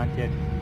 not yet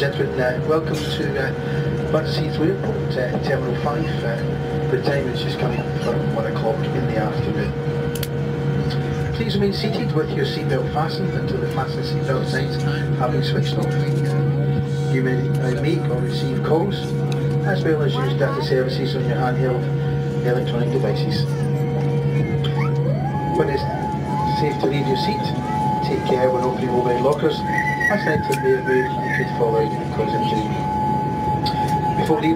gentlemen, uh, welcome to uh, Battersea Airport, uh, Terminal 5. Uh, the time is just coming for 1 o'clock in the afternoon. Please remain seated with your seatbelt fastened until the fasten seatbelt signs have been switched off. You may uh, make or receive calls, as well as use data services on your handheld electronic devices. When it's safe to leave your seat, take care when opening overhead lockers, as night may be a you could fall out and cause injury. Before leaving